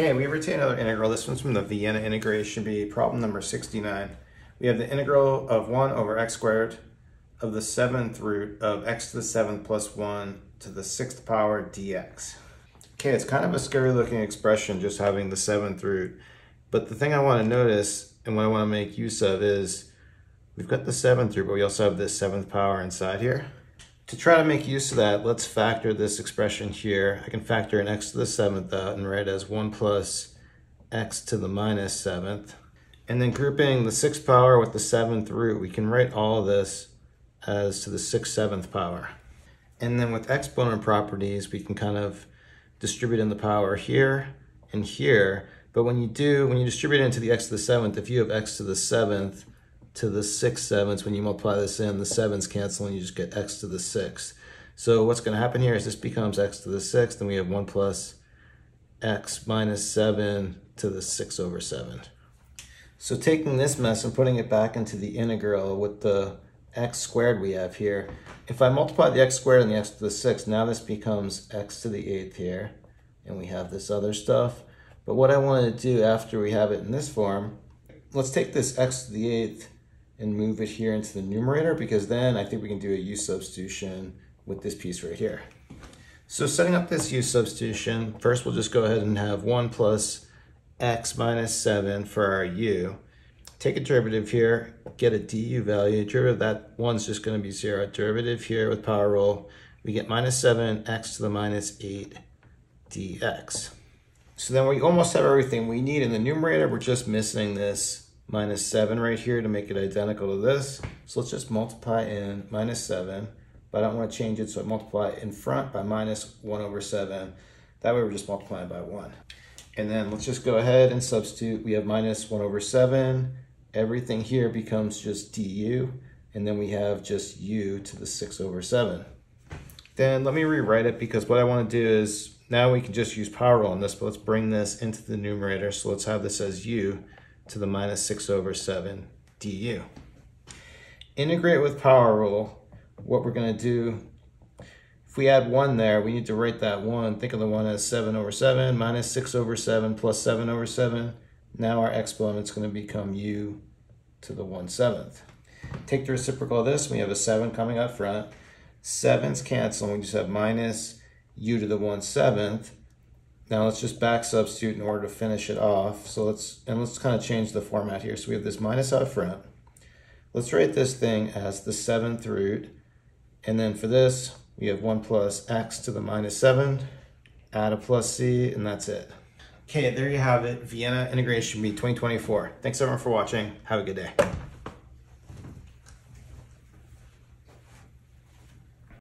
Okay, we retain another integral. This one's from the Vienna integration bee, problem number 69. We have the integral of 1 over x squared of the seventh root of x to the seventh plus 1 to the sixth power dx. Okay, it's kind of a scary looking expression just having the seventh root. But the thing I want to notice and what I want to make use of is we've got the seventh root, but we also have this seventh power inside here. To try to make use of that, let's factor this expression here. I can factor an x to the seventh out and write as 1 plus x to the minus seventh. And then grouping the sixth power with the seventh root, we can write all of this as to the sixth seventh power. And then with exponent properties, we can kind of distribute in the power here and here. But when you do, when you distribute into the x to the seventh, if you have x to the seventh, to the six sevenths. When you multiply this in, the sevens cancel and you just get x to the 6th. So what's going to happen here is this becomes x to the sixth, and we have 1 plus x minus 7 to the 6 over 7. So taking this mess and putting it back into the integral with the x squared we have here, if I multiply the x squared and the x to the 6th, now this becomes x to the 8th here, and we have this other stuff. But what I want to do after we have it in this form, let's take this x to the 8th and move it here into the numerator because then I think we can do a u substitution with this piece right here. So setting up this u substitution, first we'll just go ahead and have 1 plus x minus 7 for our u. Take a derivative here, get a du value. Derivative that 1 is just going to be 0. Derivative here with power rule, we get minus 7 x to the minus 8 dx. So then we almost have everything we need in the numerator. We're just missing this minus 7 right here to make it identical to this. So let's just multiply in minus 7, but I don't want to change it, so I multiply in front by minus 1 over 7. That way we're just multiplying by 1. And then let's just go ahead and substitute. We have minus 1 over 7. Everything here becomes just du, and then we have just u to the 6 over 7. Then let me rewrite it because what I want to do is now we can just use power rule on this, but let's bring this into the numerator. So let's have this as u to the minus 6 over 7 du. Integrate with power rule, what we're going to do, if we add 1 there, we need to write that 1. Think of the 1 as 7 over 7 minus 6 over 7 plus 7 over 7. Now our exponent's going to become u to the 1 7th. Take the reciprocal of this, we have a 7 coming up front. 7's cancel, we just have minus u to the 1 7th. Now let's just back substitute in order to finish it off. So let's, and let's kind of change the format here. So we have this minus out front. Let's write this thing as the seventh root. And then for this, we have one plus x to the minus seven, add a plus c, and that's it. Okay, there you have it. Vienna Integration Bee 2024. Thanks everyone for watching. Have a good day.